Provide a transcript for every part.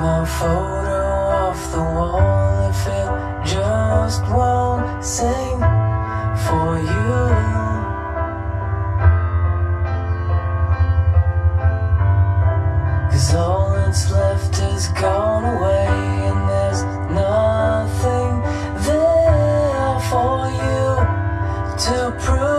my photo off the wall if it just won't sing for you. Cause all that's left is gone away, and there's nothing there for you to prove.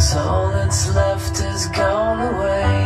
Cause all that's left is gone away,